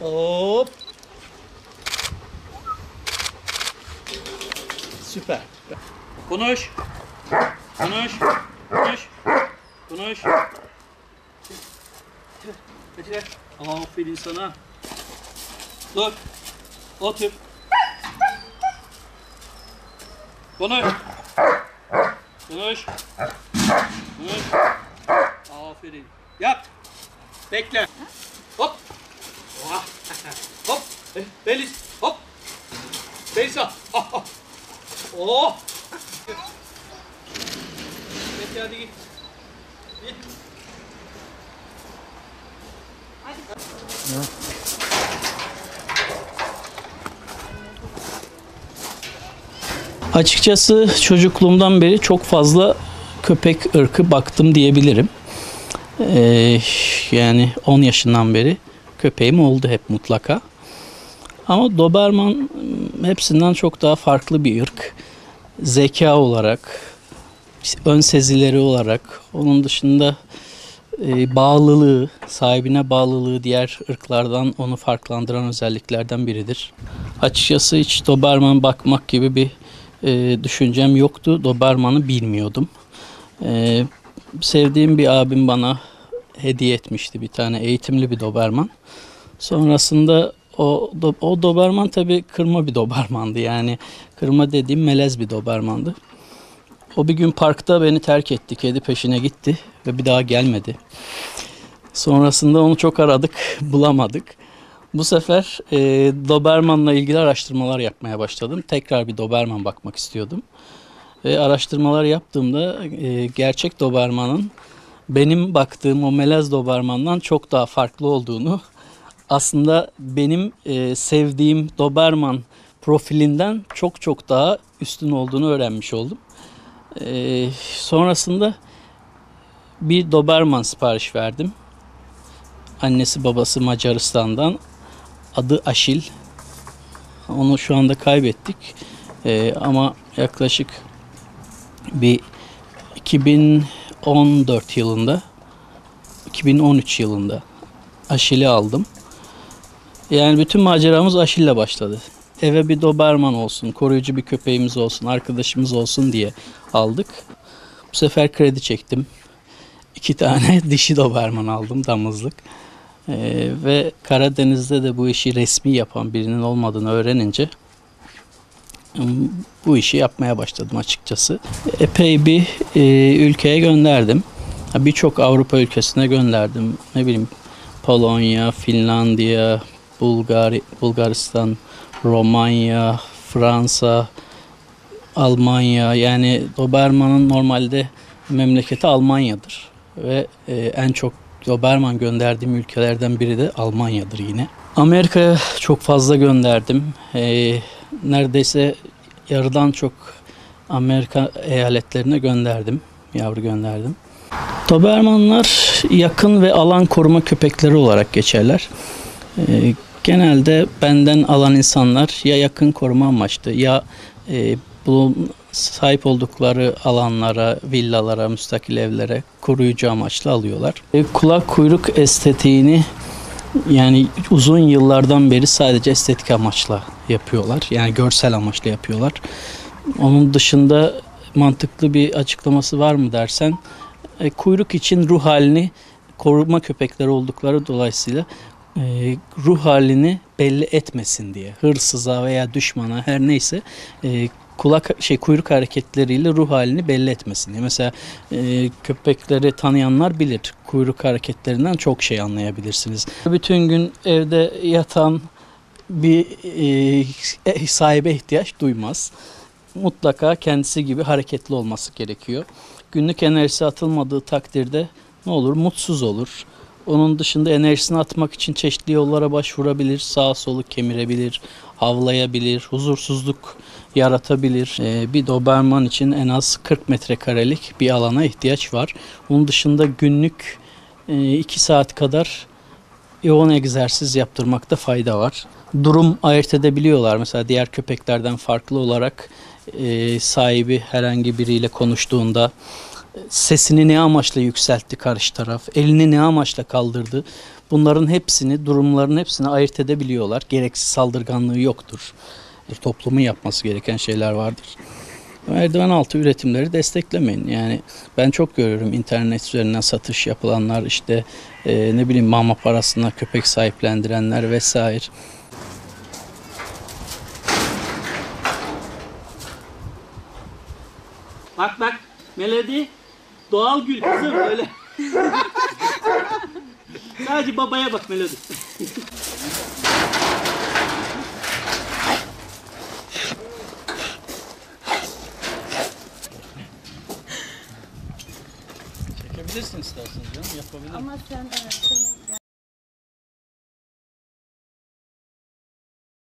Hop. Süper. Konuş. Konuş. Konuş. Konuş. Ver. Aferin sana. Dur. Otur. Konuş. Konuş. Konuş. Aferin. Yap. Bekle. Hop. Oha. Hop. Eh, Beliz. Hop. Beyza. Ah, ah. Oh. Peki hadi git. Git. Açıkçası çocukluğumdan beri çok fazla köpek ırkı baktım diyebilirim. Ee, yani 10 yaşından beri köpeğim oldu hep mutlaka. Ama Doberman m, hepsinden çok daha farklı bir ırk. Zeka olarak, ön sezileri olarak, onun dışında e, bağlılığı, sahibine bağlılığı diğer ırklardan onu farklandıran özelliklerden biridir. Açıkçası hiç Doberman bakmak gibi bir e, düşüncem yoktu. Doberman'ı bilmiyordum. E, sevdiğim bir abim bana hediye etmişti bir tane eğitimli bir Doberman. Sonrasında o, do- o Doberman tabii kırma bir Dobermandı. Yani kırma dediğim melez bir Dobermandı. O bir gün parkta beni terk etti. Kedi peşine gitti ve bir daha gelmedi. Sonrasında onu çok aradık, bulamadık. Bu sefer e, Doberman'la ilgili araştırmalar yapmaya başladım. Tekrar bir Doberman bakmak istiyordum. Ve araştırmalar yaptığımda e, gerçek Doberman'ın benim baktığım o melez Doberman'dan çok daha farklı olduğunu aslında benim e, sevdiğim Doberman profilinden çok çok daha üstün olduğunu öğrenmiş oldum. E, sonrasında bir Doberman sipariş verdim. Annesi babası Macaristan'dan. Adı Aşil. Onu şu anda kaybettik. E, ama yaklaşık bir 2014 yılında 2013 yılında Aşil'i aldım. Yani bütün maceramız Aşil'le başladı. Eve bir Doberman olsun, koruyucu bir köpeğimiz olsun, arkadaşımız olsun diye aldık. Bu sefer kredi çektim. İki tane dişi Doberman aldım damızlık. Ee, ve Karadeniz'de de bu işi resmi yapan birinin olmadığını öğrenince bu işi yapmaya başladım açıkçası. Epey bir e, ülkeye gönderdim. Birçok Avrupa ülkesine gönderdim. Ne bileyim Polonya, Finlandiya, Bulgari, Bulgaristan, Romanya, Fransa, Almanya. Yani Doberman'ın normalde memleketi Almanya'dır. Ve e, en çok Doberman gönderdiğim ülkelerden biri de Almanya'dır yine. Amerika'ya çok fazla gönderdim. E, neredeyse yarıdan çok Amerika eyaletlerine gönderdim. Yavru gönderdim. Dobermanlar yakın ve alan koruma köpekleri olarak geçerler. Ee, genelde benden alan insanlar ya yakın koruma amaçlı ya e, bulun, sahip oldukları alanlara, villalara, müstakil evlere koruyucu amaçlı alıyorlar. E, kulak kuyruk estetiğini yani uzun yıllardan beri sadece estetik amaçla yapıyorlar. Yani görsel amaçla yapıyorlar. Onun dışında mantıklı bir açıklaması var mı dersen e, kuyruk için ruh halini koruma köpekleri oldukları dolayısıyla e, ruh halini belli etmesin diye hırsıza veya düşmana her neyse e, kulak şey kuyruk hareketleriyle ruh halini belli etmesin diye. Mesela e, köpekleri tanıyanlar bilir. Kuyruk hareketlerinden çok şey anlayabilirsiniz. Bütün gün evde yatan bir e, sahibe ihtiyaç duymaz. Mutlaka kendisi gibi hareketli olması gerekiyor. Günlük enerjisi atılmadığı takdirde ne olur? Mutsuz olur. Onun dışında enerjisini atmak için çeşitli yollara başvurabilir, sağa solu kemirebilir, havlayabilir, huzursuzluk yaratabilir. Ee, bir Doberman için en az 40 metrekarelik bir alana ihtiyaç var. Onun dışında günlük 2 saat kadar yoğun egzersiz yaptırmakta fayda var. Durum ayırt edebiliyorlar. Mesela diğer köpeklerden farklı olarak e, sahibi herhangi biriyle konuştuğunda sesini ne amaçla yükseltti karşı taraf, elini ne amaçla kaldırdı. Bunların hepsini, durumların hepsini ayırt edebiliyorlar. Gereksiz saldırganlığı yoktur. Toplumun yapması gereken şeyler vardır. Merdiven altı üretimleri desteklemeyin. Yani ben çok görüyorum internet üzerinden satış yapılanlar işte e, ne bileyim mama parasına köpek sahiplendirenler vesaire. Bak bak Melody doğal gül kızım öyle. Sadece babaya bak Melody. Çekebilirsin istersen canım yapabilirim. Ama sen evet, sen